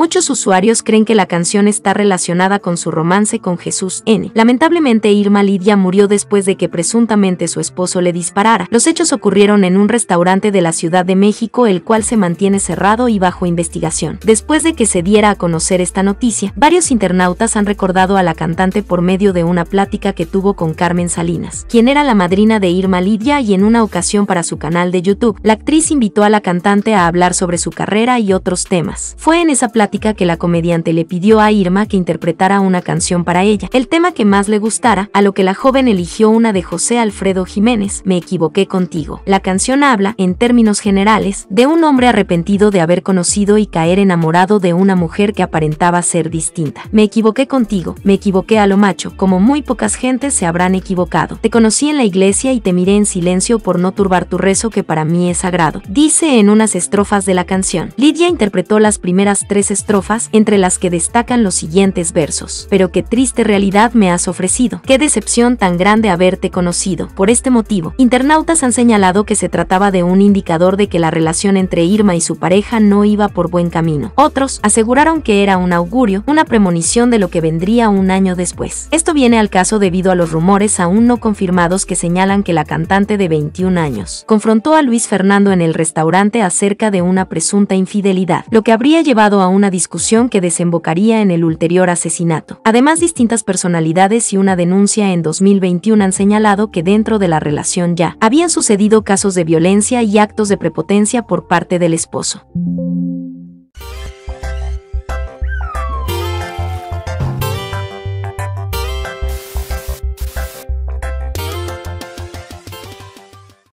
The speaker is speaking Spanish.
Muchos usuarios creen que la canción está relacionada con su romance con Jesús N. Lamentablemente Irma Lidia murió después de que presuntamente su esposo le disparara. Los hechos ocurrieron en un restaurante de la Ciudad de México, el cual se mantiene cerrado y bajo investigación. Después de que se diera a conocer esta noticia, varios internautas han recordado a la cantante por medio de una plática que tuvo con Carmen Salinas, quien era la madrina de Irma Lidia y en una ocasión para su canal de YouTube, la actriz invitó a la cantante a hablar sobre su carrera y otros temas. Fue en esa plática que la comediante le pidió a Irma que interpretara una canción para ella, el tema que más le gustara, a lo que la joven eligió una de José Alfredo Jiménez, Me equivoqué contigo. La canción habla, en términos generales, de un hombre arrepentido de haber conocido y caer enamorado de una mujer que aparentaba ser distinta. Me equivoqué contigo, me equivoqué a lo macho, como muy pocas gentes se habrán equivocado. Te conocí en la iglesia y te miré en silencio por no turbar tu rezo que para mí es sagrado. Dice en unas estrofas de la canción. Lidia interpretó las primeras tres estrofas, entre las que destacan los siguientes versos. Pero qué triste realidad me has ofrecido. Qué decepción tan grande haberte conocido. Por este motivo, internautas han señalado que se trataba de un indicador de que la relación entre Irma y su pareja no iba por buen camino. Otros aseguraron que era un augurio, una premonición de lo que vendría un año después. Esto viene al caso debido a los rumores aún no confirmados que señalan que la cantante de 21 años confrontó a Luis Fernando en el restaurante acerca de una presunta infidelidad, lo que habría llevado a discusión que desembocaría en el ulterior asesinato. Además, distintas personalidades y una denuncia en 2021 han señalado que dentro de la relación ya habían sucedido casos de violencia y actos de prepotencia por parte del esposo.